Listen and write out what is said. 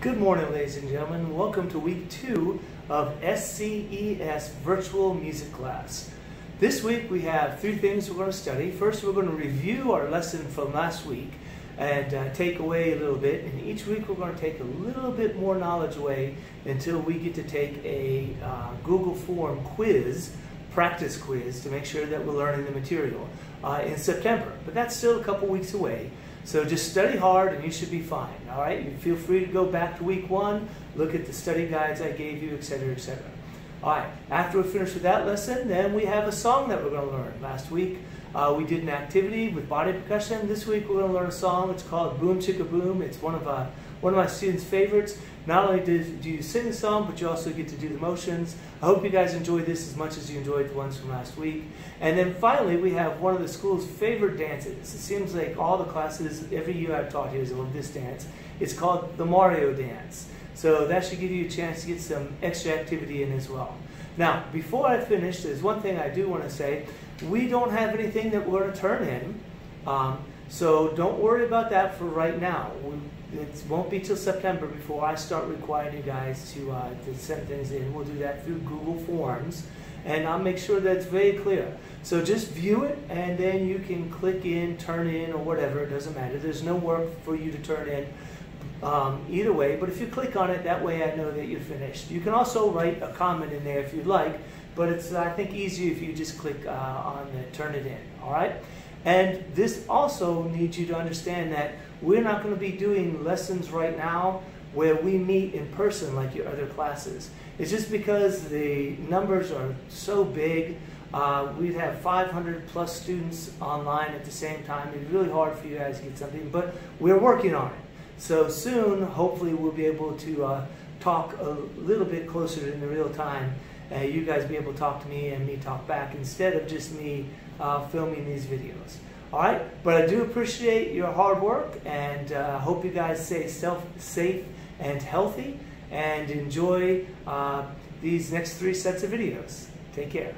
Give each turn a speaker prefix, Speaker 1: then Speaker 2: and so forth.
Speaker 1: Good morning, ladies and gentlemen. Welcome to week two of SCES Virtual Music Class. This week we have three things we're going to study. First, we're going to review our lesson from last week and uh, take away a little bit. And each week we're going to take a little bit more knowledge away until we get to take a uh, Google form quiz, practice quiz, to make sure that we're learning the material uh, in September. But that's still a couple weeks away. So just study hard and you should be fine. All right. You feel free to go back to week one, look at the study guides I gave you, etc., etc. All right. After we finish with that lesson, then we have a song that we're going to learn. Last week uh, we did an activity with body percussion. This week we're going to learn a song. It's called Boom Chicka Boom. It's one of uh, one of my students' favorites. Not only do, you sing the song, but you also get to do the motions. I hope you guys enjoyed this as much as you enjoyed the ones from last week. And then finally, we have one of the school's favorite dances. It seems like all the classes, every year I've taught here, is love this dance. It's called the Mario Dance. So that should give you a chance to get some extra activity in as well. Now, before I finish, there's one thing I do want to say. We don't have anything that we're going to turn in. Um, so don't worry about that for right now. We, it won't be till September before I start requiring you guys to, uh, to send things in. We'll do that through Google Forms, and I'll make sure that's very clear. So just view it, and then you can click in, turn in, or whatever. It doesn't matter. There's no work for you to turn in um, either way, but if you click on it, that way I know that you're finished. You can also write a comment in there if you'd like, but it's, I think, easier if you just click uh, on the turn it in, all right? And this also needs you to understand that we're not going to be doing lessons right now where we meet in person like your other classes. It's just because the numbers are so big. Uh, we'd have 500 plus students online at the same time. It's really hard for you guys to get something, but we're working on it. So soon, hopefully, we'll be able to uh, talk a little bit closer in the real time. Uh, you guys be able to talk to me and me talk back instead of just me uh, filming these videos. All right, but I do appreciate your hard work and uh, hope you guys stay self safe and healthy and enjoy uh, these next three sets of videos. Take care.